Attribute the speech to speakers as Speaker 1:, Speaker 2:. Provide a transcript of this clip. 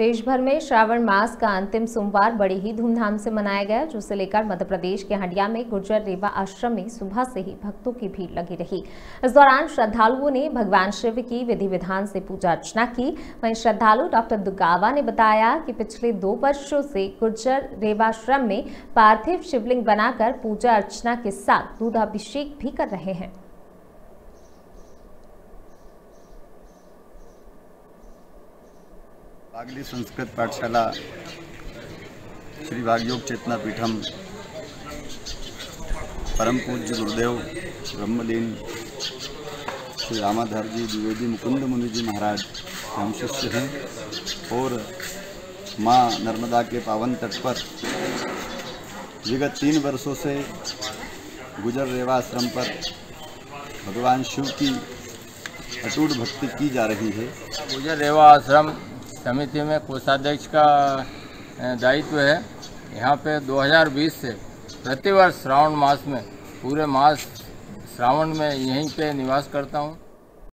Speaker 1: देश भर में श्रावण मास का अंतिम सोमवार बड़ी ही धूमधाम से मनाया गया जिसे लेकर मध्य प्रदेश के हंडिया में गुर्जर रेवा आश्रम में सुबह से ही भक्तों की भीड़ लगी रही। इस दौरान श्रद्धालुओं ने भगवान शिव की विधि विधान से पूजा अर्चना की। वहीं श्रद्धालु डॉक्टर दुगावा ने बताया कि पिछले दो वर्षों से गुर्जर रेवाश्रम में पार्थिव शिवलिंग बनाकर पूजा अर्चना के साथ दूधाभिषेक भी कर रहे हैं।
Speaker 2: बागली संस्कृत पाठशाला, श्री वागयोग चेतना पीठम परम पूज्य गुरुदेव ब्रह्मलीन, श्री रामाधर जी द्विवेदी मुकुंद मुनि जी महाराज, हम शिष्य हैं और माँ नर्मदा के पावन तट पर विगत तीन वर्षों से गुजर रेवा आश्रम पर भगवान शिव की अटूट भक्ति की जा रही है।
Speaker 3: गुजर रेवा आश्रम समिति में कोषाध्यक्ष का दायित्व है। यहाँ पे 2020 से प्रतिवर्ष श्रावण मास में, पूरे मास श्रावण में यहीं पे निवास करता हूँ।